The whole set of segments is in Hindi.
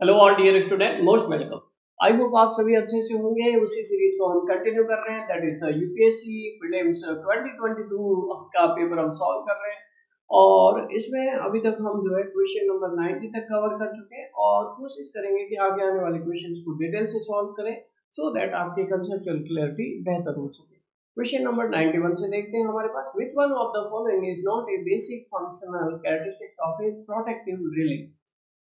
Hello all dear student most welcome I hope आप सभी अच्छे से होंगे। उसी सीरीज़ को हम कंटिन्यू कर रहे हैं। That is the UPSC prelims 2022 का पेपर हम सॉल्व कर रहे हैं। और इसमें अभी तक हम जो है क्वेश्चन नंबर 90 तक कवर कर चुके हैं और कोशिश करेंगे कि आगे आने वाले क्वेश्चंस को डिटेल से सॉल्व करें सो so दैट आपकी कंसेप्चुअल क्लैरिटी बेहतर हो सके। क्वेश्चन नंबर 91 से देखते हैं हमारे पास। Which one of the following is not a basic functional characteristic of a protective relay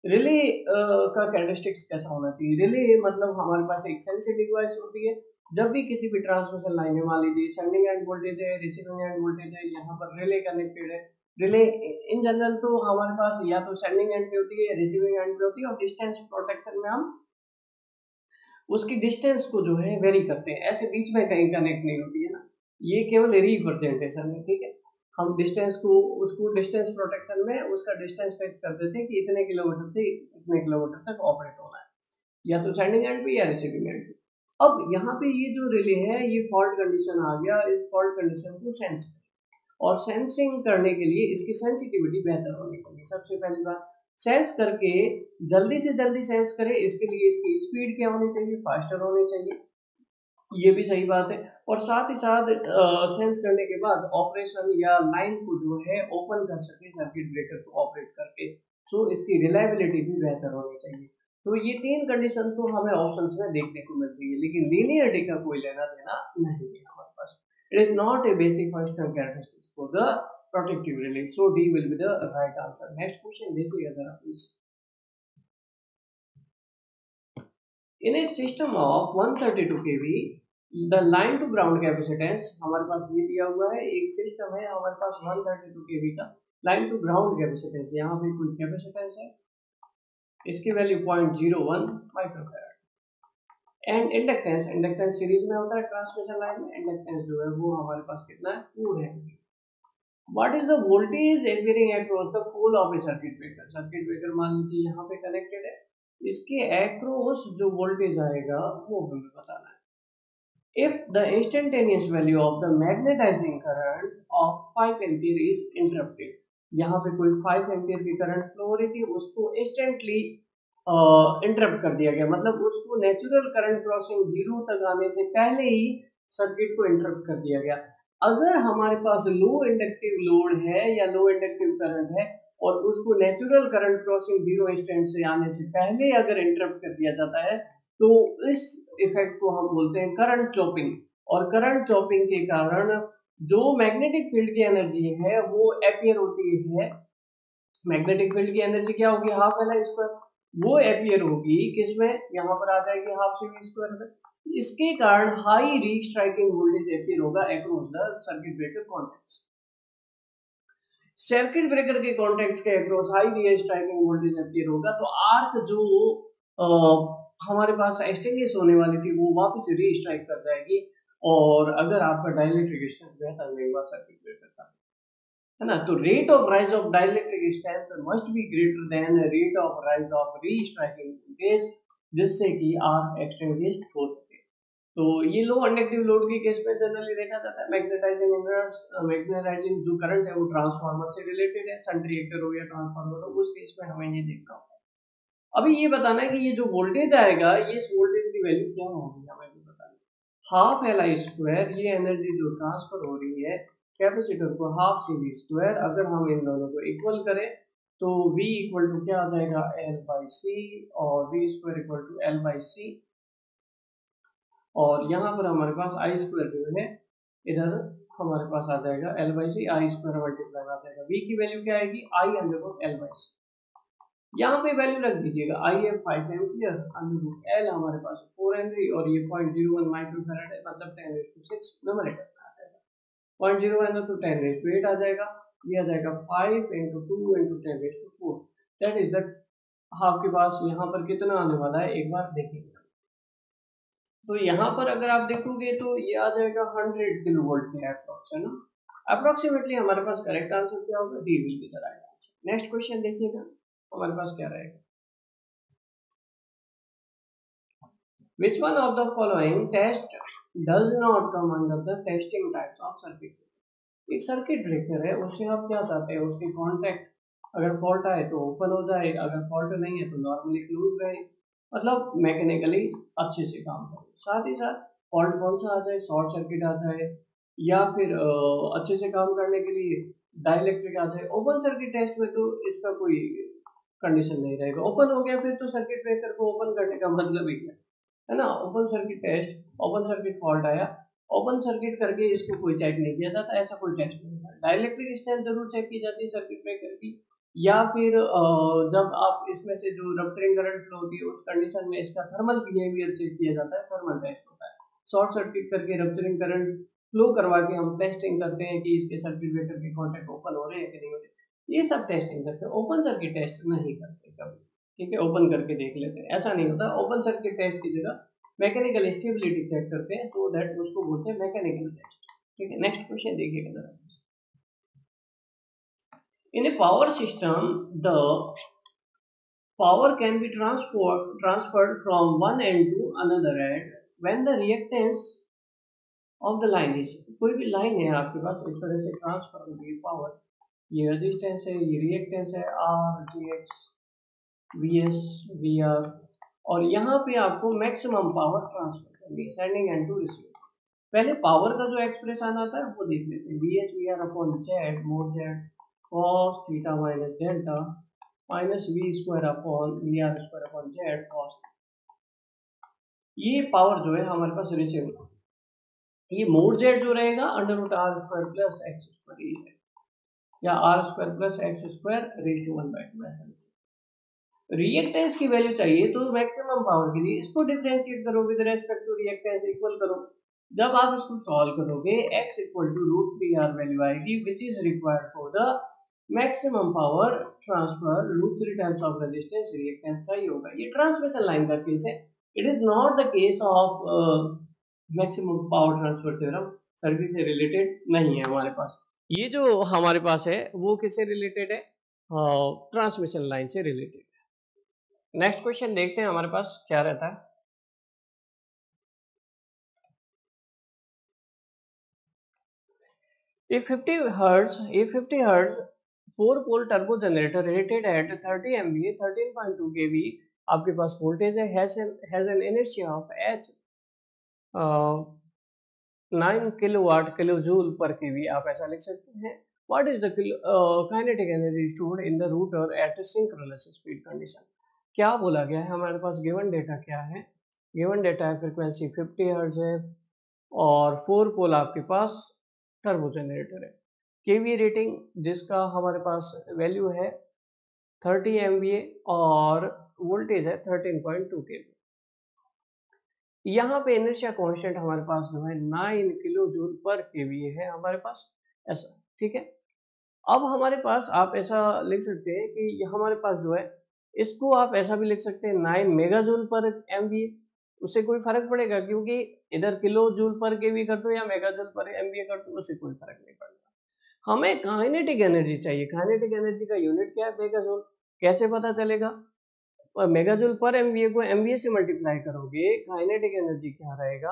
relay uh, का कैरेक्टरिस्टिक्स कैसा होना चाहिए? रिले मतलब हमारे पास एक सेंसिटिव डिवाइस होती है। जब भी किसी भी ट्रांसमिशन लाइन है मान लीजिए सेंडिंग एंड वोल्टेज है रिसीविंग एंड वोल्टेज है यहाँ पर रिले कनेक्टेड है। रिले इन जनरल तो हमारे पास या तो सेंडिंग एंड पे होती है या रिसीविंग एंड पे होती है और डिस्टेंस प्रोटेक्शन में हम उसकी डिस्टेंस को जो है वेरी करते हैं। ऐसे बीच में कहीं कनेक्ट नहीं होती है ना। ये केवल रिप्रेजेंटेशन है ठीक है? हम डिस्टेंस को, उसको डिस्टेंस प्रोटेक्शन में उसका डिस्टेंस फिक्स कर देते हैं कि इतने किलोमीटर से इतने किलोमीटर तक ऑपरेट होना है। या तो सेंडिंग एंड पे या रिसीविंग एंड पे। अब यहाँ पे ये जो रिले है, ये फॉल्ट कंडीशन आ गया इस फॉल्ट कंडीशन को सेंस और सेंसिंग करने के लिए इसकी सेंसिटिविटी बेहतर होनी चाहिए। सबसे पहली बात सेंस करके जल्दी से जल्दी सेंस करे। इसके लिए इसकी स्पीड क्या होनी चाहिए? फास्टर होनी चाहिए। ये भी सही बात है। और साथ ही साथ सेंस करने के बाद ऑपरेशन या लाइन को जो है ओपन कर सके सर्किट ब्रेकर को ऑपरेट करके सो इसकी रिलायबिलिटी भी बेहतर होनी चाहिए। तो ये तीन कंडीशन तो हमें ऑप्शंस में देखने को मिलती है लेकिन लीनियरिटी का कोई लेना देना नहीं है हमारे पास। It is not a basic functional characteristics for the protective relay so D will be the right answer next question देखिए जरा please In a system of 132 kV, the line to ground capacitance हमारे पास ये दिया हुआ है, एक सिस्टम है, हमारे पास 132 केवी का। लाइन टू ग्राउंड कैपेसिटेंस यहाँ पे कोई कैपेसिटेंस है? इसकी value point zero one microfarad and inductance inductance series में होता है ट्रांसमिशन लाइन में इंडक्टेंस जो है, वो हमारे पास कितना है? फोर है। What is the voltage appearing across the pole of a circuit breaker circuit breaker मान लीजिए यहाँ पे कनेक्टेड है। इसके एक्रॉस जो वोल्टेज आएगा, वो हमें बताना है। If the instantaneous value of the magnetising current of 5 ampere is interrupted यहाँ पे कोई 5 एम्पियर की करंट फ्लो हो रही थी, उसको इंस्टेंटली इंटरप्ट कर दिया गया। मतलब उसको नेचुरल करंट क्रॉसिंग ज़ीरो तक आने से पहले ही सर्किट को इंटरप्ट कर दिया गया। अगर हमारे पास लो इंडक्टिव लोड है या लो इंडक्टिव करंट है और उसको natural current crossing zero instant से आने से पहले अगर इंटरप्ट कर दिया जाता है तो इस इफ़ेक्ट को हम बोलते हैं करंट चॉपिंग और करंट चॉपिंग के कारण जो मैग्नेटिक फ़ील्ड की एनर्जी है वो एपियर होती है. मैग्नेटिक फ़ील्ड की एनर्जी क्या होगी? हाफ़ एल आई स्क्वायर वो एपियर होगी किसमें? यहाँ पर आ जाएगी हाफ़ सी स्क्वायर में. इसके कारण high restriking voltage appear होगा across the circuit breaker contact circuit breaker के कॉन्टेक्ट के across high V striking voltage appear होगा. तो आर्क जो आ, हमारे पास एक्सटेंगिस होने वाली थी, वो वापस री स्ट्राइक कर जाएगी और अगर आपका डायलेक्ट्रिक स्ट्रेंथ बेहतर नहीं हुआ सर्किट ब्रेकर का है ना? तो rate of rise of dielectric strength must be greater than rate of rise of restriking voltage जिससे कि आर्क एक्सटेंगिस हो सके। तो ये लो इंडक्टिव लोड के केस में जनरली देखा जाता है मैग्नेटाइजिंग इनर्ट्स मैग्नेटाइजिंग जो करंट है, वो ट्रांसफार्मर से रिलेटेड है सन रिएक्टर हो या ट्रांसफार्मर हो, उस केस में हमें ये देखना होता। है अभी ये बताना है कि ये जो वोल्टेज आएगा, ये इस वोल्टेज की वैल्यू क्या होगी? हमें भी बताना हाफ़ एल आई स्क्वायर ये एनर्जी जो ट्रांसफ़र हो रही है कैपेसिटर को हाफ़ सी वी स्क्वायर अगर हम इन दोनों को इक्वल करें तो v इक्वल टू क्या आ जाएगा? एल बाई सी और v square equal to L by C और यहाँ पर हमारे पास आई स्क्वायर जो है, इधर हमारे पास आ जाएगा L by C I square multiply आ जाएगा। वी की वैल्यू क्या आएगी? I under L by C यहाँ पे वैल्यू रख दीजिएगा। I F five ampere under root L हमारे पास फोर हेनरी और ये point zero one micro farad है मतलब ten raise to six numerator में आ जाएगा। पॉइंट ज़ीरो वन तो टेन रेस टू एट आ जाएगा। ये आ जाएगा five into two into ten raise to four that is that आपके पास यहाँ पर कितना आने वाला है? एक बार देखिएगा तो यहाँ पर अगर आप देखोगे तो ये आ जाएगा हंड्रेड किलो वोल्ट के अप्रोक्स है ना? अप्रोक्सीमेटली हमारे पास करेक्ट आंसर क्या होगा? D will be the right answer next question देखिएगा। हमारे पास क्या रहेगा? Which one of the following test does not come under the testing types of circuit? एक सर्किट ब्रेकर है, उससे आप क्या चाहते हैं? उसके कॉन्टेक्ट अगर फॉल्ट आए तो ओपन हो जाए, अगर फॉल्ट नहीं है तो नॉर्मली क्लोज रहे। मतलब मैकेनिकली अच्छे से काम करे। साथ ही साथ फॉल्ट कौन सा आ जाए? शॉर्ट सर्किट आ जाए। या फिर अच्छे से काम करने के लिए डायलैक्ट्रिक आ जाए। ओपन सर्किट टेस्ट में तो इसका कोई कंडीशन नहीं रहेगा। ओपन हो गया, फिर तो सर्किट ब्रेकर को ओपन करने का मतलब ही क्या है ना? Open circuit test open circuit fault आया। ओपन सर्किट करके इसको कोई चेक नहीं किया जाता, ऐसा कोई टेस्ट नहीं होता डायलेक्ट्रिक स्ट्रेंथ ज़रूर चेक की जाती है सर्किट ब्रेकर की। या फिर जब आप इसमें से जो रप्चरिंग करंट फ्लो होती है, उस कंडीशन में इसका थर्मल बिहेवियर चेक किया जाता है थर्मल टेस्ट होता है। शॉर्ट सर्किट करके रप्चरिंग करंट फ्लो करवा के हम टेस्टिंग करते हैं कि इसके सर्किट ब्रेकर के कॉन्टेक्ट ओपन हो रहे हैं कि नहीं हो रहे। ये सब टेस्टिंग करते ओपन सर्किट टेस्ट नहीं करते कभी। ठीक है? ओपन करके देख लेते हैं। ऐसा नहीं होता। ओपन सर्किट टेस्ट की जगह मैकेनिकल स्टेबिलिटी चेक करते हैं सो दैट उसको बोलते हैं मैकेनिकल टेस्ट ठीक है? नेक्स्ट क्वेश्चन देखिएगा in a power system, the power can be transferred transferred from one end to another end when the reactance of the line is, कोई भी लाइन है आपके पास, इस तरह से ट्रांसफ़र होगी पावर ये रेजिस्टेंस है, ये रिएक्टेंस है R G X V S V R और यहाँ पे आपको मैक्सिमम पावर ट्रांसफ़र करनी है सेंडिंग एंड टू रिसीव पहले पावर का जो एक्सप्रेशन आता है, वो देख लेते हैं। V S V R upon Z mod Z cos theta minus delta, minus v square upon v r square upon z, cos ये पावर जो है, हमारे पास रिसीव ये मोड जेड जो रहेगा under root R square plus X square ये R square plus X square raise to one by two ऐसा लिख रिएक्टेंस की वैल्यू चाहिए तो मैक्सिमम पावर के लिए इसको डिफरेंशिएट करो with respect to reactance equal करो। जब आप इसको सॉल्व करोगे, x equal to root three R value आएगी which is required for the maximum power transfer root three times of resistance reactance चाहिए होगा। ये ट्रांसमिशन लाइन का केस है। It is not the case of maximum power transfer theorem circuit से रिलेटेड नहीं है हमारे पास। ये जो हमारे पास है वो किससे रिलेटेड है? ट्रांसमिशन uh, लाइन से रिलेटेड नेक्स्ट क्वेश्चन देखते हैं हमारे पास क्या रहता है। if 50 hertz if 50 hertz four pole turbo generator rated at 30 MVA 13.2 kV आपके पास वोल्टेज है has an inertia of H nine kilo watt kilo joule पर केवी आप ऐसा लिख सकते हैं। What is the kinetic energy stored in the rotor at synchronous speed condition क्या बोला गया है? हमारे पास गिवन डेटा क्या है? गिवन डेटा है फ्रिक्वेंसी 50 हर्ट्ज है और फोर पोल आपके पास टर्बो जनरेटर है। केवी रेटिंग जिसका हमारे पास वैल्यू है 30 एम और वोल्टेज है 13.2 के यहाँ पे इनर्शिया कांस्टेंट हमारे पास जो है 9 किलो जूल पर केवी है हमारे पास, ऐसा, ठीक है? अब हमारे पास आप ऐसा लिख सकते हैं कि हमारे पास जो है, इसको आप ऐसा भी लिख सकते हैं, नाइन मेगा जूल पर एम उससे कोई फ़र्क पड़ेगा? क्योंकि इधर किलो जूल पर के कर दो या मेगा जूल पर एम बी ए कर दो, उससे कोई फ़र्क नहीं पड़ेगा। हमें काइनेटिक एनर्जी चाहिए। काइनेटिक एनर्जी का यूनिट क्या है मेगाजोल कैसे पता चलेगा? मेगाजोल पर एमवीए को एम से मल्टीप्लाई करोगे काइनेटिक एनर्जी क्या रहेगा?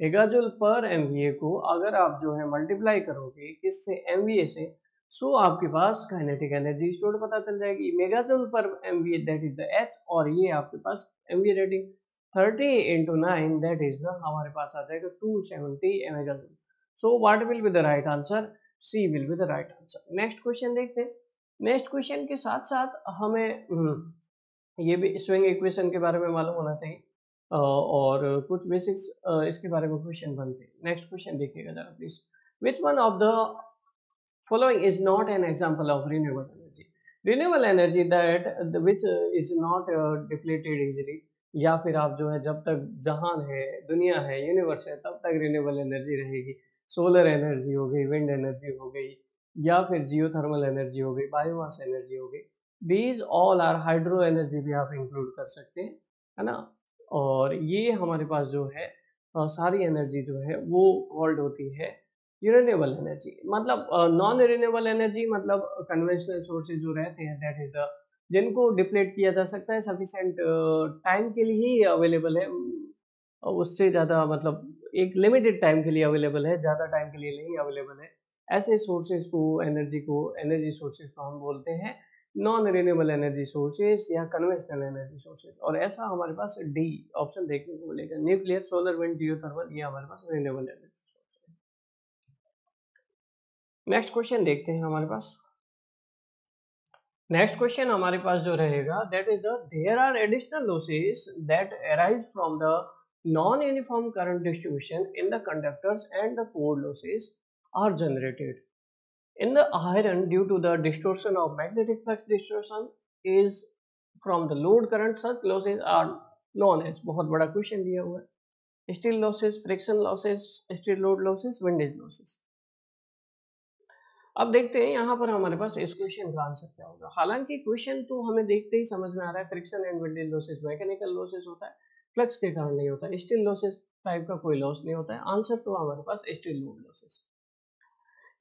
मेगाजोल पर एमवीए को अगर आप जो है मल्टीप्लाई करोगे किससे? एम से। सो आपके पास काइनेटिक एनर्जी स्टोर पता चल जाएगी। मेगाजोल पर M that is the H और ये आपके पास M rating thirty into nine that is the हमारे पास आ जाएगा two seventy megajoule. So what will be the right answer C will be the right answer next question देखते हैं। नेक्स्ट क्वेश्चन के साथ साथ हमें हम्म, ये भी स्विंग इक्वेशन के बारे में मालूम होना चाहिए। और कुछ बेसिक्स इसके बारे में क्वेश्चन बनते हैं। नेक्स्ट क्वेश्चन देखिएगा जरा please which one of the is not an example of renewable energy? Renewable energy that which is not uh, depleted easily या फिर आप जो है जब तक जहान है दुनिया है यूनिवर्स है तब तक रिन्यूएबल एनर्जी रहेगी। सोलर एनर्जी हो गई विंड एनर्जी हो गई या फिर जियो थर्मल एनर्जी हो गई बायोमास एनर्जी हो गई। These all are hydro energy भी आप इंक्लूड कर सकते हैं, है ना? और ये हमारे पास जो है सारी एनर्जी जो है, वो कॉल्ड होती है रिन्यूएबल एनर्जी मतलब नॉन रिन्यूएबल एनर्जी मतलब कन्वेंशनल सोर्सेज जो रहते हैं दैट इज़ द जिनको डिप्लेट किया जा सकता है सफिशेंट टाइम के लिए ही अवेलेबल है। उससे ज़्यादा मतलब एक लिमिटेड टाइम के लिए अवेलेबल है, ज़्यादा टाइम के लिए नहीं अवेलेबल है। ऐसे सोर्सेज को एनर्जी को एनर्जी सोर्सेज को हम बोलते हैं नॉन रिन्यूएबल एनर्जी सोर्सेस या कन्वेंशनल एनर्जी सोर्सेस और ऐसा हमारे पास डी ऑप्शन देखने को मिलेगा। न्यूक्लियर सोलर विंड जियोथर्मल ये हमारे पास renewable energy source next question देखते हैं हमारे पास। नेक्स्ट क्वेश्चन हमारे पास जो रहेगा that is the there are additional losses that arise from the non uniform current distribution in the conductors and the core losses are generated in the iron, due to the distortion of magnetic flux distortion, is from the load current, such losses are known as, बहुत बड़ा क्वेश्चन दिया हुआ है। Steel losses friction losses steel load losses windage losses अब देखते हैं, यहाँ पर हमारे पास इस क्वेश्चन का आंसर क्या होगा। हालाँकि क्वेश्चन तो हमें देखते ही समझ में आ रहा है friction and windage losses mechanical losses होता है फ्लक्स के कारण नहीं होता। स्टील लॉसेस टाइप का कोई लॉस नहीं होता है। आंसर तो हमारे पास स्टील लोड लॉसेस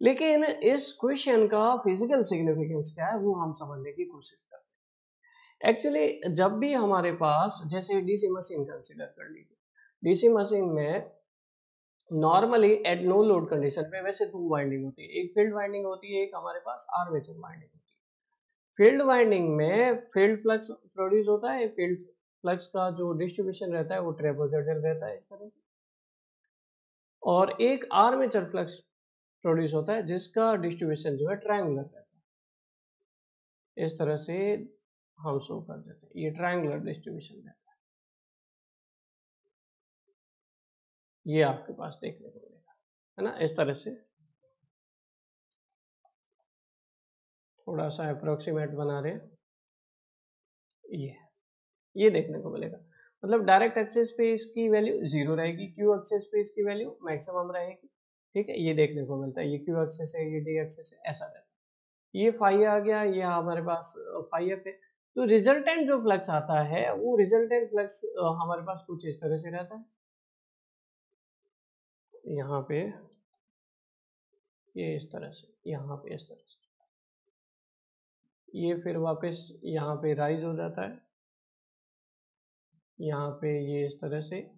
लेकिन इस क्वेश्चन का फ़िज़िकल सिग्निफिकेंस क्या है, वो हम समझने की कोशिश करते हैं। एक्चुअली जब भी हमारे पास, जैसे डीसी मशीन कंसिडर कर लीजिए डीसी मशीन में normally at no load condition पे वैसे दो वाइंडिंग होती है, एक फ़ील्ड वाइंडिंग होती है, एक हमारे पास आर्मेचर वाइंडिंग होती है। फ़ील्ड वाइंडिंग में फ़ील्ड फ्लक्स प्रोड्यूस होता है फ़ील्ड फ्लक्स का जो डिस्ट्रीब्यूशन रहता है, वो ट्रेपोजोडल रहता है, इस तरह से। और एक आर्मेचर फ्लक्स प्रोड्यूस होता है, जिसका डिस्ट्रीब्यूशन जो है ट्रायंगुलर रहता है। इस तरह से हम शो कर देते हैं। ये ट्रायंगुलर डिस्ट्रीब्यूशन रहता है। ये आपके पास देखने को मिलेगा, है ना? इस तरह से। थोड़ा सा अप्रोक्सीमेट बना रहे ये ये देखने को मिलेगा। मतलब डायरेक्ट एक्सेस पे इसकी वैल्यू ज़ीरो रहेगी क्यू एक्सेस पे इसकी वैल्यू मैक्सिमम रहेगी। ठीक है? ये देखने को मिलता है, ये क्यू एक्सेस है, ये डी एक्सेस है, ऐसा रहता है। ये फाइव आ गया, ये हमारे पास फाइव एफ़ है। तो रिजल्टेंट जो फ्लक्स आता है, वो रिजल्टेंट फ्लक्स हमारे पास कुछ इस तरह से रहता है। यहाँ पे, ये इस तरह से, यहाँ पे इस तरह से। ये फिर वापस यहाँ पे राइज हो जाता है। यहाँ पे ये इस तरह से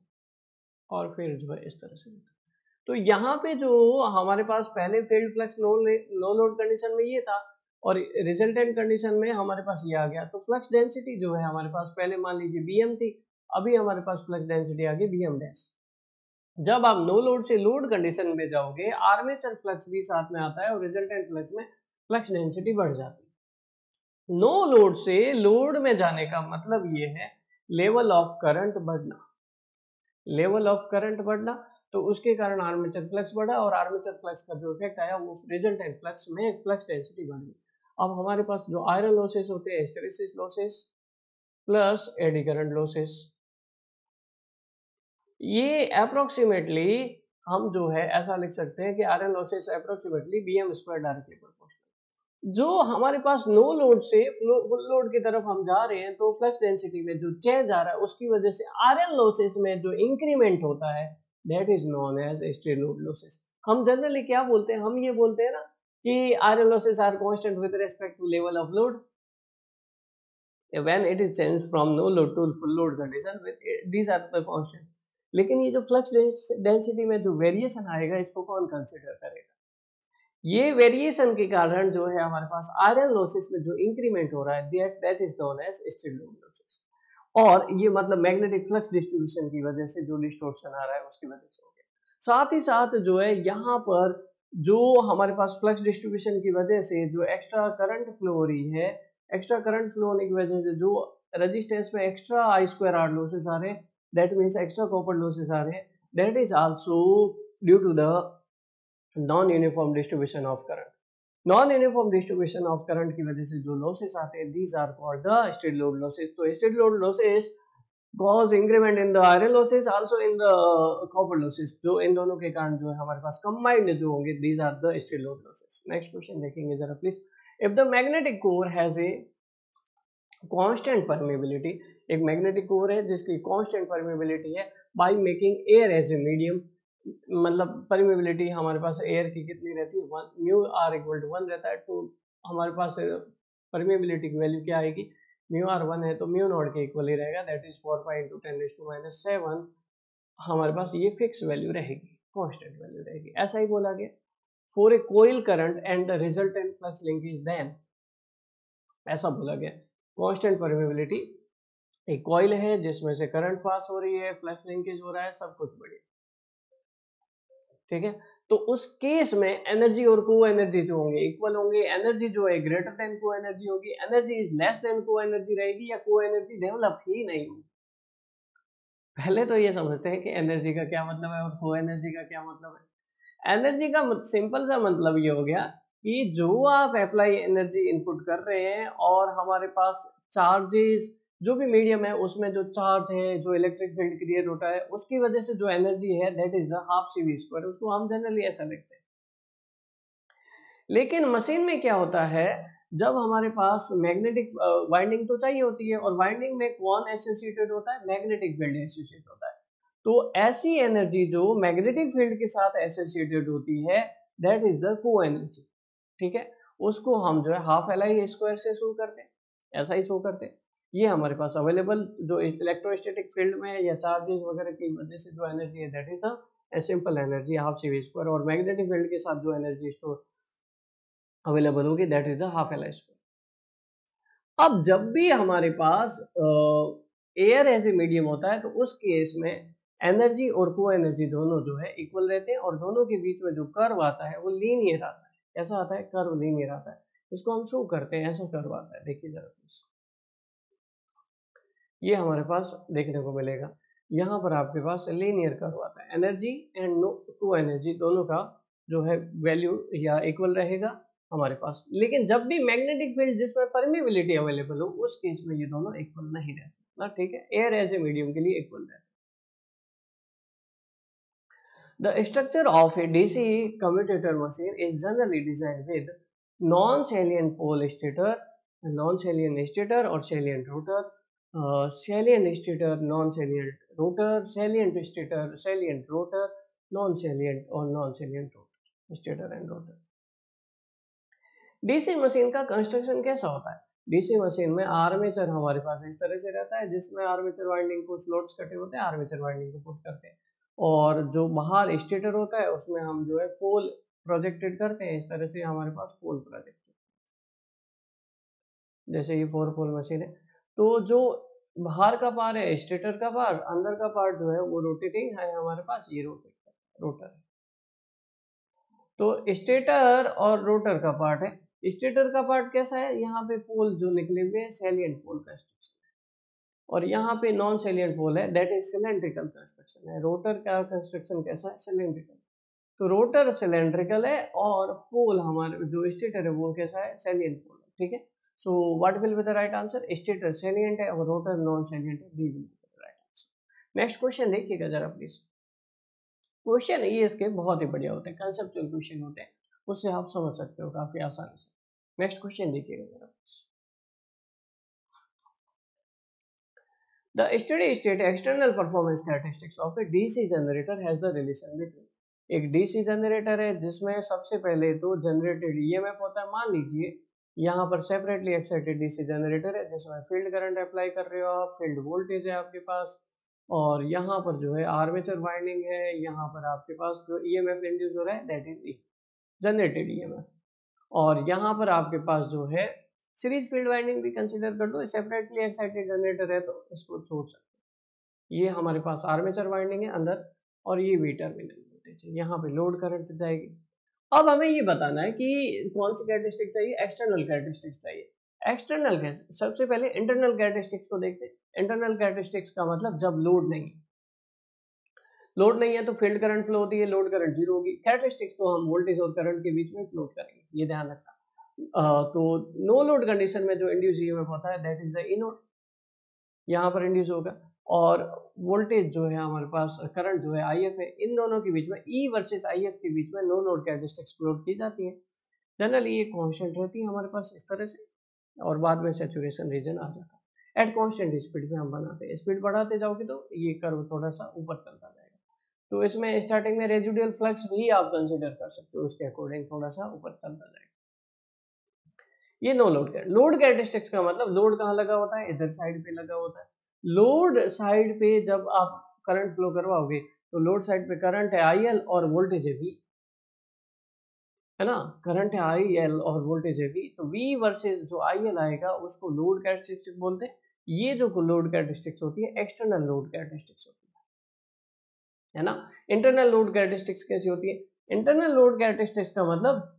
और फिर जो है इस तरह से तो यहाँ पे जो हमारे पास पहले field flux no no load condition में ये था और रिजल्टेंट कंडीशन में हमारे पास ये आ गया। तो फ्लक्स डेंसिटी जो है हमारे पास पहले मान लीजिए बी थी, अभी हमारे पास फ्लक्स डेंसिटी आ गई बी डैश जब आप नो लोड से लोड कंडीशन में जाओगे आर्मेचर फ्लक्स भी साथ में आता है और रिजल्टेंट फ्लक्स में फ्लक्स डेंसिटी बढ़ जाती है। नो लोड से लोड में जाने का मतलब ये है लेवल ऑफ़ करंट बढ़ना। लेवल ऑफ़ करंट बढ़ना तो उसके कारण आर्मेचर फ्लक्स बढ़ा और आर्मेचर फ्लक्स का जो इफ़ेक्ट आया वो रिजल्टेंट फ्लक्स में फ्लक्स डेंसिटी बढ़ गई। अब हमारे पास जो आयरन लॉसेस होते हैं hysteresis losses plus eddy current losses ये अप्रोक्सीमेटली हम जो है ऐसा लिख सकते हैं कि iron losses approximately B M square directly proportional जो हमारे पास नो लोड से फुल लोड की तरफ़ हम जा रहे हैं तो फ्लक्स डेंसिटी में जो चेंज आ रहा है उसकी वजह से आयरन लॉसेस में जो इंक्रीमेंट होता है that is known as stray load losses हम जनरली क्या बोलते हैं? हम ये बोलते हैं ना कि iron are constant with respect to level of load when it is changed from no load to full load condition these are the constant. लेकिन ये जो फ्लक्स डेंसिटी में जो वेरिएशन आएगा, इसको कौन कंसिडर करेगा? ये वेरिएशन के कारण जो है, हमारे पास आयरन लॉसेस में जो इंक्रीमेंट हो रहा है that is known as steel losses और ये मतलब मैग्नेटिक फ्लक्स डिस्ट्रीब्यूशन की वजह से जो डिस्टोर्शन आ रहा है, उसकी वजह से हो गया। साथ ही साथ जो है, यहाँ पर जो हमारे पास फ्लक्स डिस्ट्रीब्यूशन की वजह से जो एक्स्ट्रा करंट फ्लो हो रही है एक्स्ट्रा करंट फ्लो होने की वजह से जो रजिस्टेंस में extra I square R losses आ रहे हैं, that means extra copper losses are here that is also due to the non-uniform distribution of non uniform distribution of current की वजह से जो लॉसेस आते हैं these are called the stray load losses तो stray load losses cause increment in the iron losses also in the copper losses जो इन दोनों के कारण जो है हमारे पास कंबाइंड जो होंगे these are the stray load losses next question देखेंगे जरा please if the magnetic core has a constant permeability एक मैग्नेटिक कोर है जिसकी कॉन्स्टेंट परमेबिलिटी है by making air as a medium मतलब परमेबिलिटी हमारे पास एयर की कितनी रहती है? One mu R equal to one रहता है तो हमारे पास परमेबिलिटी की वैल्यू क्या आएगी? म्यू आर वन है तो म्यू नॉट के इक्वल ही रहेगा that is four five into ten is to minus seven हमारे पास ये फिक्स वैल्यू रहेगी कॉन्स्टेंट वैल्यू रहेगी। ऐसा ही बोला गया। For a coil current and the resultant flux link is then ऐसा बोला गया। कॉन्स्टेंट परमेबिलिटी एक कॉइल है, जिसमें से करंट पास हो रही है फ्लक्स लिंकेज हो रहा है, सब कुछ बढ़िया। ठीक है? तो उस केस में एनर्जी और को एनर्जी जो होंगे इक्वल होंगे। एनर्जी जो है ग्रेटर देन को एनर्जी होगी। Energy is less than co energy रहेगी या को एनर्जी डेवलप ही नहीं होगी। पहले तो ये समझते हैं कि एनर्जी का क्या मतलब है और को एनर्जी का क्या मतलब है। एनर्जी का सिंपल सा मतलब ये हो गया कि जो आप अप्लाई एनर्जी इनपुट कर रहे हैं और हमारे पास चार्जेस जो भी मीडियम है, उसमें जो चार्ज है, जो इलेक्ट्रिक फ़ील्ड क्रिएट होता है, उसकी वजह से जो एनर्जी है that is the half C V square उसको हम जनरली ऐसा लिखते हैं। लेकिन मशीन में क्या होता है, जब हमारे पास मैग्नेटिक वाइंडिंग तो चाहिए होती है, और वाइंडिंग में कौन एसोसिएटेड होता है? मैग्नेटिक फ़ील्ड एसोसिएट होता है। तो ऐसी एनर्जी जो मैग्नेटिक फ़ील्ड के साथ एसोसिएटेड होती है that is the co energy ठीक है? उसको हम जो है हाफ़ एल आई स्क्वायर से शो करते हैं। ऐसा ही शो करते हैं। ये हमारे पास अवेलेबल जो इलेक्ट्रोस्टेटिक फ़ील्ड में या चार्जेस वगैरह की वजह से जो एनर्जी है that is the simple energy half C V square और मैग्नेटिक फ़ील्ड के साथ जो एनर्जी स्टोर अवेलेबल होगी that is the half L square अब जब भी हमारे पास एयर एज ए मीडियम होता है तो उस केस में एनर्जी और को एनर्जी दोनों जो है इक्वल रहते हैं और दोनों के बीच में जो कर्व आता है, वो लीनियर आता है. कैसा आता है? कर्व लीनियर आता है. इसको हम शो करते हैं, ऐसा कर्व आता है. देखिए जरा ये हमारे पास देखने को मिलेगा। यहाँ पर आपके पास लीनियर कर्व आता है। Energy and no to energy दोनों का जो है वैल्यू या इक्वल रहेगा हमारे पास। लेकिन जब भी मैग्नेटिक फ़ील्ड जिसमें परमिबिलिटी अवेलेबल हो उस केस में ये दोनों इक्वल नहीं रहते। ना ठीक है? एयर एज ए मीडियम के लिए इक्वल रहते। The structure of a DC commutator machine is generally designed with non-salient pole stator, non-salient stator or salient rotor, uh, salient stator, non-salient rotor, salient stator, salient rotor, non-salient or non-salient rotor, stator and rotor. DC machine का कंस्ट्रक्शन कैसा होता है? डीसी मशीन में आर्मेचर हमारे पास इस तरह से रहता है जिसमें आर्मेचर वाइंडिंग को स्लोट्स कटे होते हैं आर्मेचर वाइंडिंग को पुट करते हैं। और जो बाहर स्टेटर होता है उसमें हम जो है पोल प्रोजेक्टेड करते हैं इस तरह से हमारे पास पोल प्रोजेक्ट जैसे ये फोर पोल मशीन है। तो जो बाहर का पार्ट है, स्टेटर का पार्ट अंदर का पार्ट जो है, वो रोटेटिंग है हमारे पास, ये रोटेट रोटर है। तो स्टेटर और रोटर का पार्ट है। स्टेटर का पार्ट कैसा है? यहाँ पे पोल जो निकले हुए हैं सेलियंट पोल का स्ट्रक्चर और यहाँ पे नॉन सेलियंट पोल है डेट इज़ सिलेंड्रिकल कंस्ट्रक्शन है। रोटर का कंस्ट्रक्शन कैसा है? सिलेंड्रिकल तो रोटर सिलेंड्रिकल है और पोल हमारे, जो स्टेटर है, वो कैसा है? सेलियंट पोल है, ठीक है? So what will be the right answer stator salient है और रोटर नॉन सेलियंट है B will be the right answer next question देखिएगा जरा प्लीज़ क्वेश्चन ये इसके बहुत ही बढ़िया होते हैं कंसेप्चुअल क्वेश्चन होते हैं उससे आप समझ सकते हो काफ़ी आसानी से नेक्स्ट क्वेश्चन देखिएगा जरा The steady state external performance characteristics of a DC generator has the relation between. एक DC जनरेटर है जिसमें सबसे पहले तो जनरेटेड ईएमएफ होता है मान लीजिए यहाँ पर सेपरेटली एक्साइटेड डीसी जनरेटर है, जिसमें फ़ील्ड करंट अप्लाई कर रहे हो आप फ़ील्ड वोल्टेज है आपके पास, और यहाँ पर जो है आर्मेचर वाइंडिंग है, यहाँ पर आपके पास जो ईएमएफ इंड्यूस हो रहा है दैट इज़ जनरेटेड ईएमएफ और यहाँ पर आपके पास जो है सीरीज़ फ़ील्ड वाइंडिंग भी कंसीडर कर दो सेपरेटली एक्साइटेड जनरेटर है तो इसको छोड़ सकते ये हमारे पास आर्मेचर वाइंडिंग है अंदर, और ये वी टर्मिनल वोल्टेज है। यहाँ पे लोड करंट जाएगी। अब हमें ये बताना है कि कौन सी कैरेक्टरिस्टिक चाहिए? एक्सटर्नल कैरेक्टरिस्टिक्स चाहिए। एक्सटर्नल कैसे सबसे पहले इंटरनल कैरेक्टरिस्टिक्स को देखते हैं। इंटरनल कैरेक्टरिस्टिक्स का मतलब जब लोड नहीं लोड नहीं है तो फ़ील्ड करंट फ्लो होती है लोड करंट ज़ीरो होगी। कैरेक्टरिस्टिक्स तो हम वोल्टेज और करंट के बीच में फ्लोट करेंगे, ये ध्यान रखना। तो नो लोड कंडीशन में जो इंड्यूस ईएमएफ होता है दैट इज़ द इनोड यहाँ पर इंड्यूस होगा। और वोल्टेज जो है हमारे पास, करंट जो है आई एफ़ है इन दोनों के बीच में ई वर्सेस आई एफ़ के बीच में नो लोड कैरेक्टरिस्टिक्स प्लॉट की जाती है। जनरली ये कॉन्स्टेंट रहती है हमारे पास इस तरह से और बाद में सेचुरेशन रीजन आ जाता है। एट कॉन्स्टेंट स्पीड में हम बनाते हैं। स्पीड बढ़ाते जाओगे तो ये कर्व थोड़ा सा ऊपर चलता जाएगा। तो इसमें स्टार्टिंग में रेजिडियल फ्लक्स भी आप कंसिडर कर सकते हो। उसके अकॉर्डिंग थोड़ा सा ऊपर चलता जाएगा। ये नो लोड कैर लोड कैरेक्टरिस्टिक्स का मतलब लोड कहाँ लगा होता है? इधर साइड पे लगा होता है। लोड साइड पे जब आप करंट फ्लो करवाओगे तो लोड साइड पे करंट है आईएल और वोल्टेज है वी है ना? करंट है आई एल और वोल्टेज है वी तो वी वर्सेज जो आई एल आएगा, उसको लोड कैरेक्टरिस्टिक्स बोलते हैं। ये जो लोड कैरेक्टरिस्टिक्स होती है एक्सटर्नल लोड कैरेक्टरिस्टिक्स होती है। है ना? इंटरनल लोड कैरेक्टरिस्टिक्स कैसी होती है? इंटरनल लोड कैरेक्टरिस्टिक्स का मतलब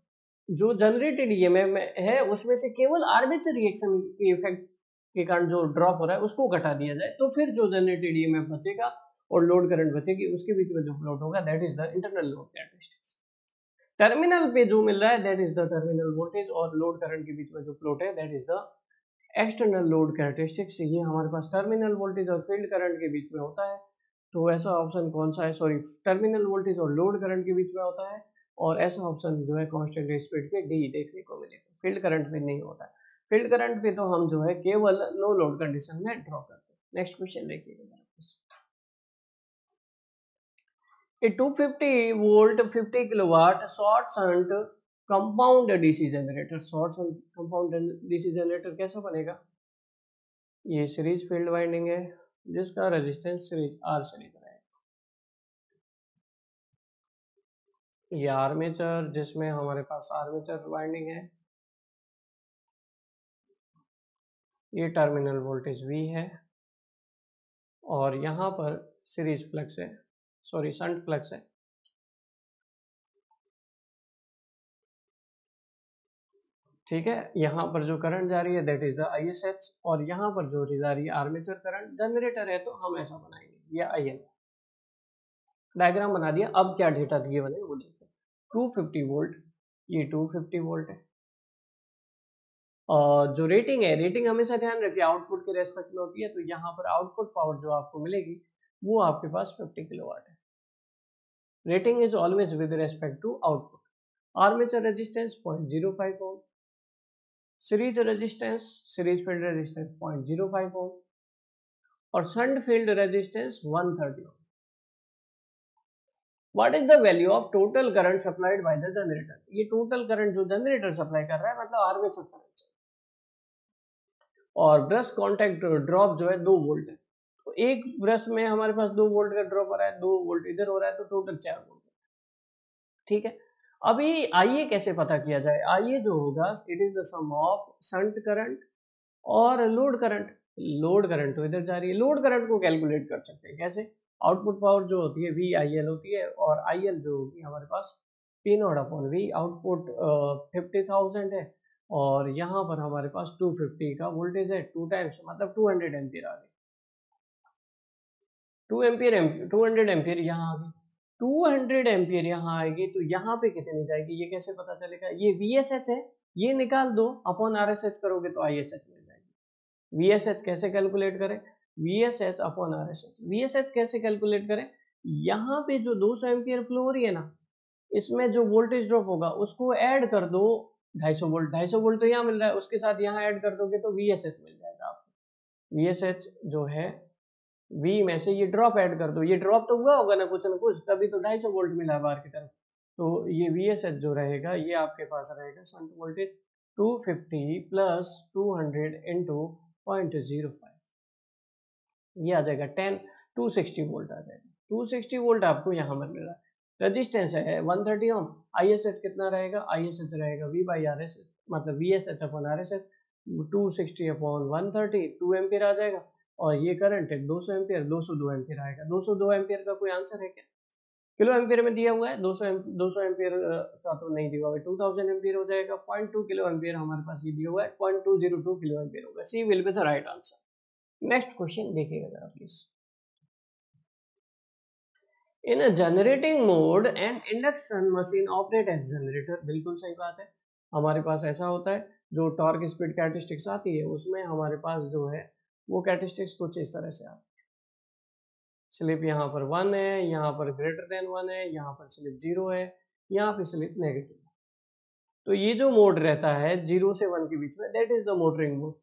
जो जनरेटेड ईएमएफ है, उसमें से केवल आर्मेचर रिएक्शन के इफ़ेक्ट के कारण जो ड्रॉप हो रहा है, उसको घटा दिया जाए तो फिर जो जनरेटेड ईएमएफ बचेगा और लोड करंट बचेगी, उसके बीच में जो फ्लोट होगा that is the internal load characteristics terminal पे जो मिल रहा है that is the terminal voltage और लोड करंट के बीच में जो फ्लोट है that is the external load characteristics ये हमारे पास टर्मिनल वोल्टेज और फ़ील्ड करंट के बीच में होता है तो ऐसा ऑप्शन कौन सा है? सॉरी टर्मिनल वोल्टेज और लोड करंट के बीच में होता है और ऐसा ऑप्शन जो है कॉन्स्टेंट स्पीड पे डी देखने को मिलेगा। फ़ील्ड करंट में नहीं होता है। फ़ील्ड करंट पे तो हम जो है केवल नो लोड कंडीशन में ड्रॉ करते हैं। नेक्स्ट क्वेश्चन देखिएगा A 250 volt 50 kilowatt short shunt compound DC generator short compound DC generator कैसा बनेगा? ये सीरीज़ फ़ील्ड वाइंडिंग है, जिसका रेजिस्टेंस सीरीज़ आर सीरीज़ ये आर्मेचर जिसमें हमारे पास आर्मेचर वाइंडिंग है। ये टर्मिनल वोल्टेज वी है और यहाँ पर सीरीज़ फ्लक्स है, सॉरी संट फ्लक्स है। ठीक है, यहाँ पर जो करंट जा रही है that is the I S H और यहाँ पर जो जा रही है आर्मेचर करंट, जनरेटर है तो हम ऐसा बनाएँगे, ये आई एल डायग्राम बना दिया, अब क्या डेटा दिए बने वो देखते हैं। 250 वोल्ट ये 250 वोल्ट है। और जो रेटिंग है रेटिंग हमेशा ध्यान रखिए आउटपुट के रेस्पेक्ट में होती है तो यहाँ पर आउटपुट पावर जो आपको मिलेगी, वो आपके पास 50 किलोवाट है। Rating is always with respect to output armature resistance 0.05 ohm series resistance series field resistance 0.05 ohm और shunt field resistance 130 ohm what is the value of total current supplied by the generator ये टोटल करंट जो जनरेटर सप्लाई कर रहा है मतलब आर्मेचर करंट और ब्रश कांटेक्ट ड्रॉप जो है दो वोल्ट है। तो एक ब्रश में हमारे पास दो वोल्ट का ड्रॉप आ रहा है, दो वोल्ट इधर हो रहा है तो टोटल चार वोल्ट ठीक है? अभी आइए कैसे पता किया जाए? आइए जो होगा it is the sum of shunt current और लोड करंट लोड करंट तो इधर जा रही है। लोड करंट को कैलकुलेट कर सकते हैं। कैसे? आउटपुट पावर जो होती है वी आई एल होती है और आई एल जो होगी हमारे पास P not upon V output fifty thousand है। और यहाँ पर हमारे पास टू फिफ्टी का वोल्टेज है टू टाइम्स मतलब टू हंड्रेड एम्पियर आ गई। Two ampere two hundred ampere यहाँ आ गई। टू हंड्रेड एम्पियर यहाँ आएगी तो यहाँ पे कितनी जाएगी, ये कैसे पता चलेगा? ये वी एस एच है, ये निकाल दो, अपॉन आर एस एच करोगे तो आई एस एच मिल जाएगी। वी एस एच कैसे कैलकुलेट करें? V S H upon R S H V S H कैसे कैलकुलेट करें? यहाँ पे जो 200 एम्पियर फ्लो हो रही है ना, इसमें जो वोल्टेज ड्रॉप होगा, उसको ऐड कर दो 250 वोल्ट 250 वोल्ट तो यहाँ मिल रहा है, उसके साथ यहाँ ऐड कर दोगे तो वी एस एच मिल जाएगा आपको। वी एस एच जो है वी में से ये ड्रॉप ऐड कर दो। ये ड्रॉप तो हुआ होगा ना कुछ ना कुछ, तभी तो 250 वोल्ट मिला बाहर की तरफ़। तो ये वी एस एच जो रहेगा, ये आपके पास रहेगा shunt voltage 250 plus 200 hundred into point zero five ये आ जाएगा टेन टू सिक्सटी वोल्ट आ जाएगा। टू सिक्सटी वोल्ट आपको यहाँ मिल। रहा है रजिस्टेंस है one thirty ohm I S H कितना रहेगा? आई एस एच रहेगा V by R S H मतलब V S H upon R S H two sixty upon one thirty two ampere आ जाएगा। और ये करंट है, दो सौ एम्पियर दो सौ दो एम्पियर आएगा। दो सौ दो एम्पियर का कोई आंसर है क्या? किलो एम्पियर में दिया हुआ है, दो सौ दो सौ एम्पियर का तो नहीं दिया हुआ टू थाउज़ेंड एम्पियर हो जाएगा पॉइंट टू किलो एम्पियर हमारे पास ये दिया हुआ है point two zero two kilo ampere होगा। C will be the right answer next question देखिएगा जरा please in generating mode and induction machine operate as generator बिल्कुल सही बात है। हमारे पास ऐसा होता है, जो टॉर्क स्पीड कैरेक्टरिस्टिक्स आती है, उसमें हमारे पास जो है, वो कैरेक्टरिस्टिक्स कुछ इस तरह से आती है। स्लिप यहाँ पर वन है, यहाँ पर ग्रेटर देन वन है, यहाँ पर स्लिप ज़ीरो है, यहाँ पे स्लिप नेगेटिव है। तो ये जो मोड रहता है ज़ीरो से वन के बीच में that is the motoring mode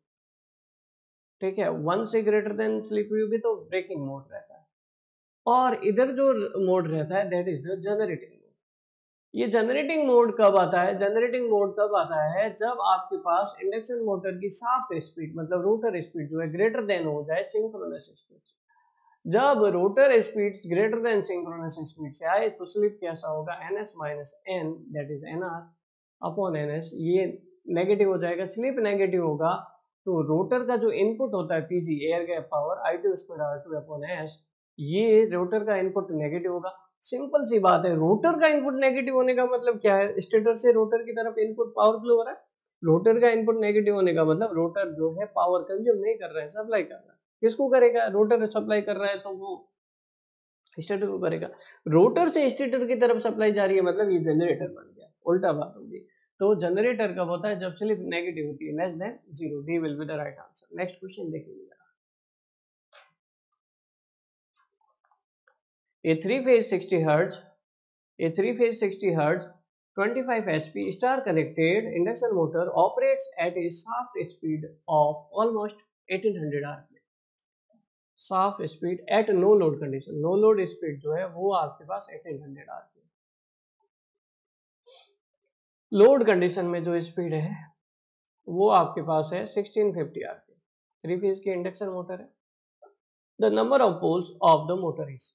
ठीक है वन से ग्रेटर देन स्लीप होगी तो ब्रेकिंग मोड रहता है। और इधर जो मोड रहता है that is the generating mode ये जनरेटिंग मोड कब आता है? जनरेटिंग मोड तब आता है जब आपके पास इंडक्शन मोटर की साफ्ट स्पीड मतलब रोटर स्पीड जो है ग्रेटर देन हो जाए सिंक्रोनस स्पीड जब rotor speed greater than synchronous speed से आए तो स्लिप कैसा होगा? N S minus N that is N R upon N S ये नेगेटिव हो जाएगा स्लिप नेगेटिव होगा तो रोटर का जो इनपुट होता है PG air gap power I two square R two upon S ये रोटर का इनपुट नेगेटिव होगा। सिंपल सी बात है रोटर का इनपुट नेगेटिव होने का मतलब क्या है? स्टेटर से रोटर की तरफ़ इनपुट पावर फ्लो हो रहा है। रोटर का इनपुट नेगेटिव होने का मतलब रोटर जो है पावर कंज्यूम नहीं कर रहा है सप्लाई कर रहा है। किसको करेगा? रोटर सप्लाई कर रहा है तो वो स्टेटर को करेगा। रोटर से स्टेटर की तरफ़ सप्लाई जा रही है मतलब ये जनरेटर बन गया, उल्टा बात होगी। तो जनरेटर कब होता है? जब स्लिप नेगेटिव होती है less than zero will be the right answer next question देखेंगे। A three-phase 60 Hz, a three-phase 60 Hz 25 HP star connected induction motor operates at a shaft speed of almost 1800 rpm. Shaft speed at no load condition no load speed जो है वो आपके पास 1800 आरपीएम लोड कंडीशन में जो स्पीड है वो आपके पास है 1650 आरपीएम थ्री फ़ेज़ की इंडक्शन मोटर है। The number of poles of the motor is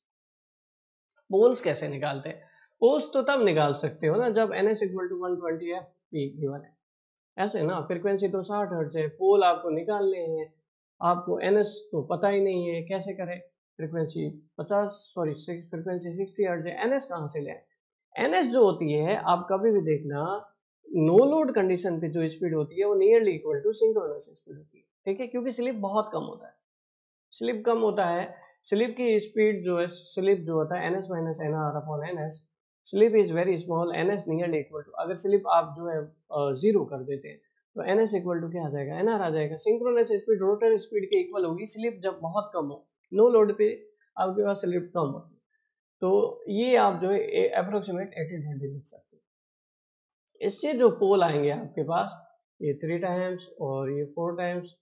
poles कैसे निकालते हैं? पोल्स तो तब निकाल सकते हो ना, जब N S equal to one twenty है पी गिवन है। ऐसे ना फ्रिक्वेंसी तो साठ हर्ट्ज है, पोल आपको निकालने हैं, आपको एन एस तो पता ही नहीं है, कैसे करें? फ्रिक्वेंसी पचास सॉरी फ्रिक्वेंसी सिक्सटी हर्ट्ज है एन एस कहाँ से ले? एन एस जो होती है, आप कभी भी देखना नो लोड कंडीशन पे जो स्पीड होती है, वो nearly equal to synchronous speed होती है। ठीक है? क्योंकि स्लिप बहुत कम होता है। स्लिप कम होता है स्लिप की स्पीड जो है, स्लिप जो होता है N S minus N R upon N S slip is very small N S near equal to, अगर स्लिप आप जो है ज़ीरो कर देते हैं तो एन एस इक्वल टू क्या आ जाएगा? एन आर आ जाएगा। सिंक्रोनस स्पीड रोटर स्पीड के इक्वल होगी, स्लिप जब बहुत कम हो, नो लोड पे आपके पास स्लिप कम होती है। तो ये आप जो है अप्रोक्सीमेट एटीन हंड्रेड लिख सकते हैं। इससे जो पोल आएँगे आपके पास, ये थ्री टाइम्स और ये फोर टाइम्स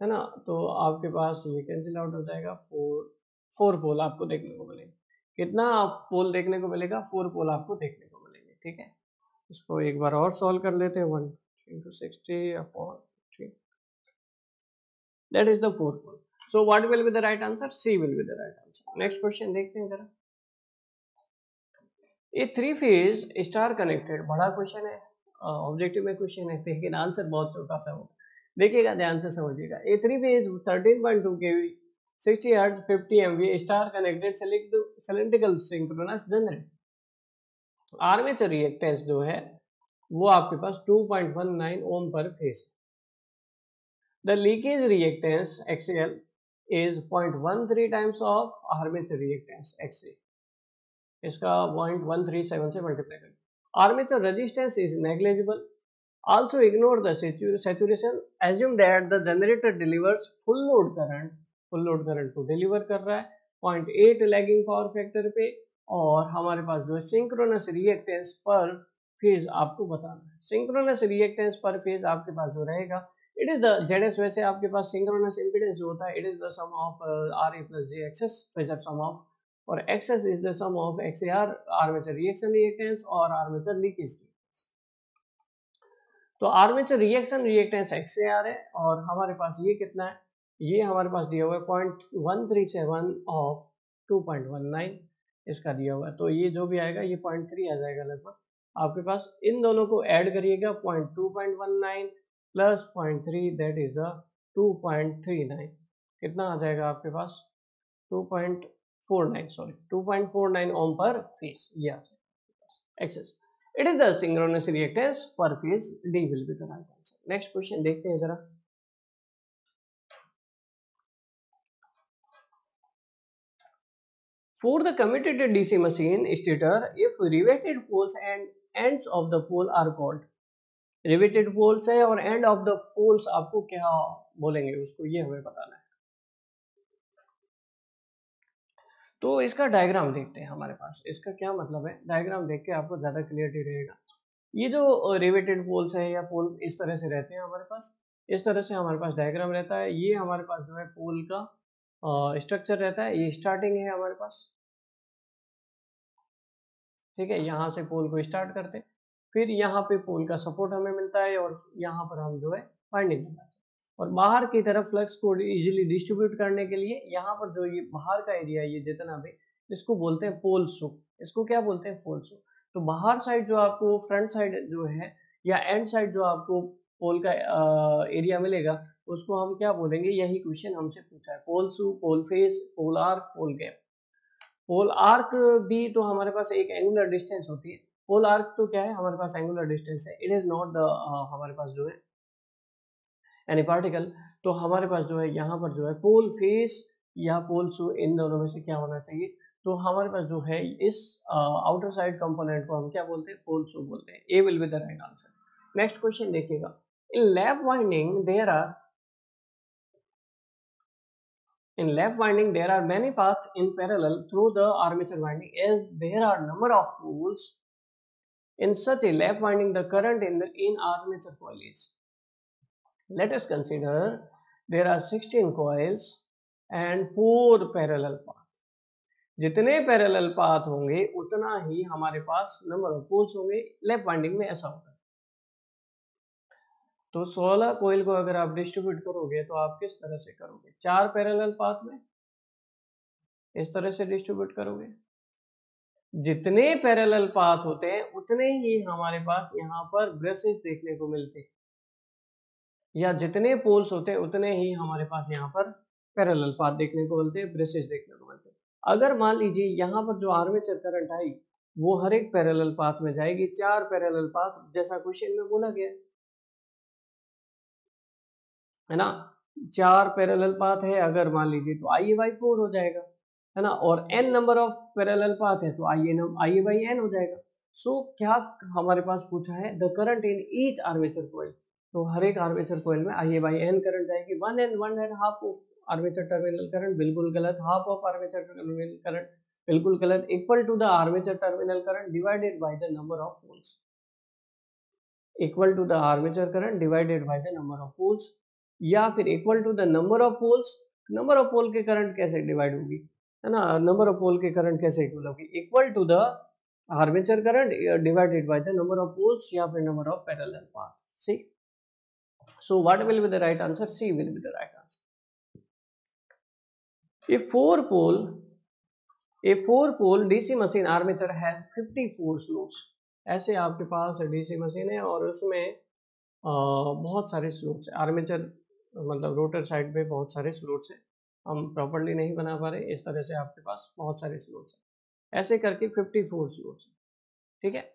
है ना? तो आपके पास ये कैंसिल आउट हो जाएगा फोर फोर पोल आपको देखने को मिलेंगे। कितना पोल देखने को मिलेगा? फोर पोल आपको देखने को मिलेंगे, ठीक है? इसको एक बार और सॉल्व कर लेते हैं। One into sixty upon three that is the four pole so what will be the right answer C will be the right answer next question देखते हैं जरा। ये थ्री फ़ेज़ स्टार कनेक्टेड बड़ा क्वेश्चन है ऑब्जेक्टिव में क्वेश्चन है लेकिन आंसर बहुत छोटा सा होगा। देखिएगा, ध्यान से समझिएगा। A three phase thirteen point two K 60 hertz 50 MV star connected cylindrical synchronous generator armature reactance जो है वो आपके पास 2.19 ohm per phase the leakage reactance XL is 0.13 times of armature reactance XA इसका 0.137 से मल्टीप्लाई करें armature resistance is negligible also ignore the saturation assume that the generator delivers full load current full load current को डिलीवर कर रहा है। Point eight lagging power factor पे और हमारे पास जो है सिंक्रोनस रिएक्टेंस पर फ़ेज़ आपको बताना है। सिंक्रोनस रिएक्टेंस पर फ़ेज़ आपके पास जो रहेगा it is the Z S वैसे आपके पास सिंक्रोनस इम्पिडेंस जो होता है it is the sum of R A plus J XS phasor sum of और XS is the sum of X A R armature reaction reactance और आर्मेचर लीकेज तो armature reaction reactance X A R है और हमारे पास ये कितना है? ये हमारे पास दिया हुआ है point one three seven of two point one nine इसका दिया हुआ है। तो ये जो भी आएगा, ये पॉइंट थ्री आ जाएगा लगभग। आपके पास इन दोनों को ऐड करिएगा, point two point one nine plus point three, that is the two point three nine. कितना आ जाएगा आपके पास? Two point four nine, sorry, two point four nine ohm per phase ये आ जाएगा XS it is the synchronous reactance per phase D will be the right answer next question देखते हैं जरा। For the commutated DC machine stator, if riveted poles and ends of the pole are called. Riveted poles है और एंड ऑफ़ द पोल्स आपको क्या बोलेंगे उसको? ये हमें बताना है। तो इसका डायग्राम देखते हैं हमारे पास। इसका क्या मतलब है? डायग्राम देख के आपको ज़्यादा क्लियरिटी रहेगा। ये जो रिवेटेड पोल्स है या पोल इस तरह से रहते हैं हमारे पास। इस तरह से हमारे पास डायग्राम रहता है। ये हमारे पास जो है पोल का स्ट्रक्चर रहता है। ये स्टार्टिंग है हमारे पास। ठीक है, यहाँ से पोल को स्टार्ट करते फिर यहाँ पे पोल का सपोर्ट हमें मिलता है और यहाँ पर हम जो है फाइंडिंग लगाते हैं। और बाहर की तरफ़ फ्लक्स को इजीली डिस्ट्रीब्यूट करने के लिए यहाँ पर जो ये बाहर का एरिया ये जितना भी, इसको बोलते हैं पोल सो इसको क्या बोलते हैं? पोल सो तो बाहर साइड जो आपको फ्रंट साइड जो है या एंड साइड जो आपको पोल का एरिया मिलेगा, उसको हम क्या बोलेंगे? यही क्वेश्चन हमसे पूछा है। Pole shoe pole face pole arc pole gap pole arc भी तो हमारे पास एक एंगुलर डिस्टेंस होती है। पोल आर्क तो क्या है? हमारे पास एंगुलर डिस्टेंस है। इट इज़ नॉट हमारे पास जो है एनी पार्टिकल तो हमारे पास जो है, यहाँ पर जो है, पोल फेस या पोल सू इन दोनों में से क्या होना चाहिए? तो हमारे पास जो है, इस आउटर साइड कंपोनेंट को हम क्या बोलते हैं? पोल सू बोलते हैं। A will be the right answer next question देखिएगा। In lap winding there are In lap winding, there are many paths in parallel through the armature winding as there are number of poles. In such a lap winding, the current in the in armature coil is. Let us consider there are 16 coils and 4 parallel paths. जितने पैरेलल पाथ होंगे उतना ही हमारे पास नंबर ऑफ़ पोल्स होंगे लेफ़्ट वाइंडिंग में ऐसा होता है तो 16 कोयल को अगर आप डिस्ट्रीब्यूट करोगे तो आप किस तरह से करोगे? चार पैरेलल पाथ में? इस तरह से डिस्ट्रीब्यूट करोगे? जितने पैरेलल पाथ होते हैं, उतने ही हमारे पास यहाँ पर ब्रशेस देखने को मिलते हैं। या जितने पोल्स होते हैं, उतने ही हमारे पास यहाँ पर पैरेलल पाथ देखने को मिलते हैं ब्रशेस देखने को मिलते हैं। अगर मान लीजिए, यहाँ पर जो आर्मेचर करंट आई, वो हर एक पैरेलल पाथ में जाएगी, चार पैरेलल पाथ, जैसा क्वेश्चन में बोला गया। है ना? चार पैरेलल पाथ है अगर मान लीजिए तो आई ए बाई फोर हो जाएगा है ना? और N number of parallel path है तो आई ए आई ए बाई एन हो जाएगा। सो so, क्या हमारे पास पूछा है? The current in each armature coil तो हर एक आर्मेचर कोयल में I A by N current जाएगी। One and one and half of armature terminal current बिल्कुल गलत। Half of armature terminal current बिल्कुल गलत। Equal to the armature terminal current divided by the number of poles equal to the armature current divided by the number of poles या फिर equal to the number of poles number of pole के करंट कैसे डिवाइड होगी? है ना? नंबर ऑफ़ पोल के करंट कैसे इक्वल होगी? Equal to the armature current divided by the number of poles या फिर number of parallel path C so what will be the right answer? C will be the right answer. A four pole a four pole dc machine armature has 54 slots ऐसे आपके पास डीसी मशीन है और उसमें आ, बहुत सारे स्लोट्स आर्मेचर मतलब रोटर साइड पे बहुत सारे स्लोट्स हैं। हम प्रॉपरली नहीं बना पा रहे, इस तरह से आपके पास बहुत सारे स्लोट्स हैं। ऐसे करके 54 स्लोट्स हैं, ठीक है?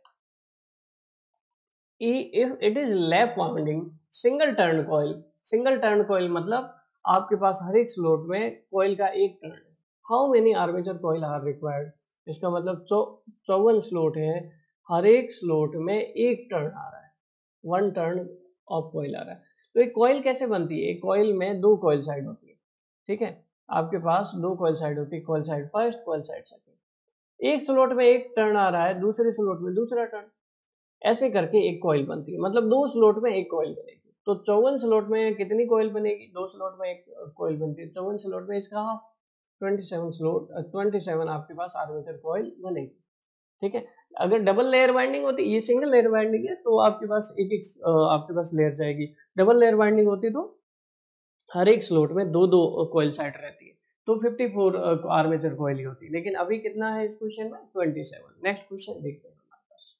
If it is left winding single turn coil single turn coil मतलब आपके पास हर एक स्लोट में कॉइल का एक turn how many armature coil are required इसका मतलब चौवन स्लोट है, हर एक स्लोट में एक टर्न आ रहा है। वन टर्न ऑफ़ कॉइल आ रहा है। तो एक कॉइल कैसे बनती है? एक कॉइल में दो कॉइल साइड होती है, ठीक है? आपके पास दो कॉइल साइड होती है coil side first coil side second एक स्लोट में एक टर्न आ रहा है, दूसरे स्लोट में दूसरा टर्न ऐसे करके एक कॉइल बनती है मतलब दो स्लोट में एक कॉइल बनेगी। तो चौवन स्लोट में कितनी कॉइल बनेगी? दो स्लोट में एक कॉइल बनती है। चौवन स्लोट में इसका half twenty seven slot twenty seven आपके पास आर्मेचर कॉइल बनेगी। ठीक है? अगर डबल लेयर बाइंडिंग होती, ये सिंगल लेयर बाइंडिंग है तो आपके पास एक एक आपके पास लेयर जाएगी। डबल लेयर बाइंडिंग होती तो हर एक स्लोट में दो दो कोयल साइड रहती है। तो 54 आर्मेचर कोयल ही होती है। लेकिन अभी कितना है इस क्वेश्चन में? 27 नेक्स्ट क्वेश्चन देखते हैं हमारे पास।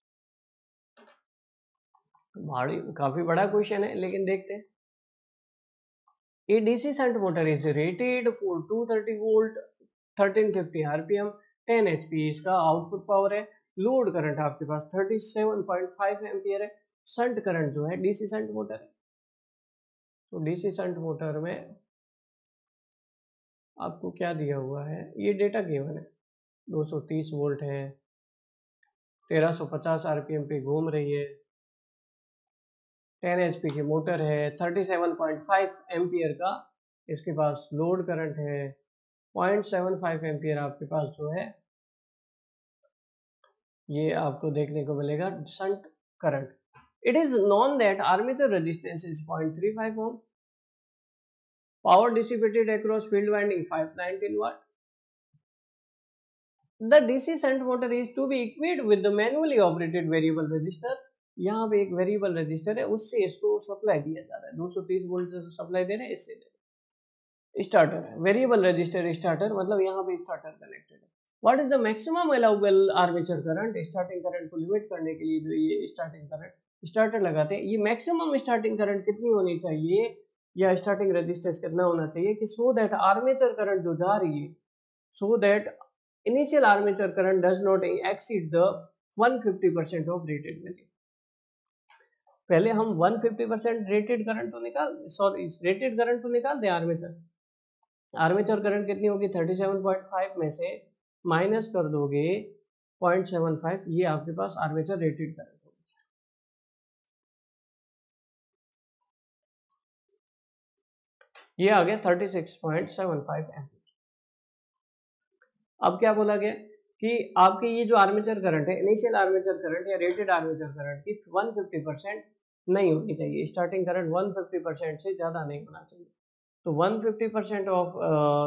भारी, काफ़ी बड़ा क्वेश्चन है, लेकिन देखते हैं। A DC shunt motor is rated for 230 volt 1350 RPM 10 HP इसका आउटपुट पावर है, लोड करंट आपके पास 37.5 एम्पियर है संट करंट जो है डीसी संट मोटर है। तो डीसी संट मोटर में आपको क्या दिया हुआ है, ये डेटा गिवन है 230 वोल्ट है 1350 आरपीएम पे घूम रही है 10 एचपी की मोटर है 37.5 एम्पियर का, इसके पास लोड करंट है 0.75 एम्पियर आपके पास जो है ये आपको देखने को मिलेगा, shunt current. It is known that armature resistance is 0.35 ohm power dissipated across field winding 519 watt. The dc shunt motor is to be equipped with the manually operated variable resistor. यहाँ पे एक वेरिएबल रजिस्टर है, उससे इसको सप्लाई दिया जा रहा है। 230 वोल्ट से सप्लाई दे रहे हैं, इससे दे रहे स्टार्टर है। वेरिएबल रजिस्टर स्टार्टर मतलब यहाँ पे स्टार्टर कनेक्टेड है। What is the maximum allowable armature current starting current को लिमिट करने के लिए जो ये स्टार्टिंग करंट स्टार्टर लगाते हैं, ये मैक्सिमम स्टार्टिंग करंट कितनी होनी चाहिए? या स्टार्टिंग रेजिस्टेंस कितना होना चाहिए? कि सो दैट आर्मेचर करंट जो जा रही है so that initial armature current does not exceed the 150 percent of rated value पहले हम 150 परसेंट रेटेड करंट तो निकाल सॉरी रेटेड करंट तो निकाल दें आर्मेचर आर्मेचर करंट कितनी होगी? 37.5 में से माइनस कर दोगे 0.75 ये आपके पास आर्मेचर रेटेड करंट होगी। ये आ गया 36.75 एम्पियर। अब क्या बोला गया कि आपके ये जो आर्मेचर करंट है, इनिशियल आर्मेचर करंट या रेटेड आर्मेचर करंट की 150 परसेंट नहीं होनी चाहिए। स्टार्टिंग करंट 150 परसेंट से ज़्यादा नहीं होना चाहिए। तो 150 परसेंट ऑफ़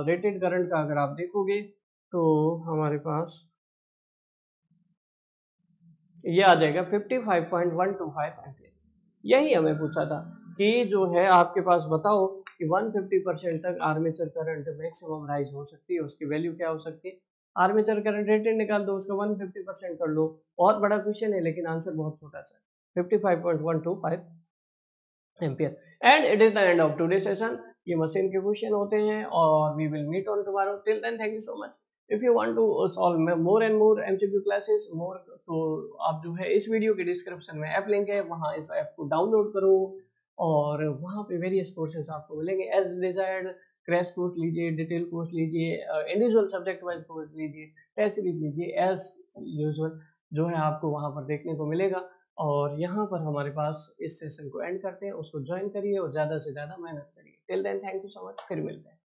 रेटेड करंट का अगर आप देखोगे तो हमारे पास ये आ जाएगा 55.125 एम्पियर। यही हमें पूछा था कि जो है आपके पास बताओ कि 150 परसेंट तक आर्मेचर करंट मैक्सिमम राइज हो सकती है, उसकी वैल्यू क्या हो सकती है? आर्मेचर करंट रेटेड निकाल दो, उसका 150 परसेंट कर लो। बहुत बड़ा क्वेश्चन है, लेकिन आंसर बहुत छोटा सा 55.125 ampere. And it is the end of today session ये मशीन के क्वेश्चन होते हैं और we will meet on tomorrow till then thank you so much if you want to solve more and more MCQ classes more तो आप जो है इस वीडियो के डिस्क्रिप्शन में ऐप लिंक है, वहाँ इस ऐप को डाउनलोड करो और वहाँ पे वेरियस कोर्सेज आपको मिलेंगे। एज डिजायर्ड क्रैश कोर्स लीजिए डिटेल कोर्स लीजिए इंडिविजुअल सब्जेक्ट वाइज कोर्स लीजिए टेस्ट सीरीज़ लीजिए एज यूजल जो है आपको वहाँ पर देखने को मिलेगा। और यहाँ पर हमारे पास इस सेशन को एंड करते हैं। उसको ज्वाइन करिए और ज़्यादा से ज़्यादा मेहनत करिए। Till then thank you so much फिर मिलते हैं।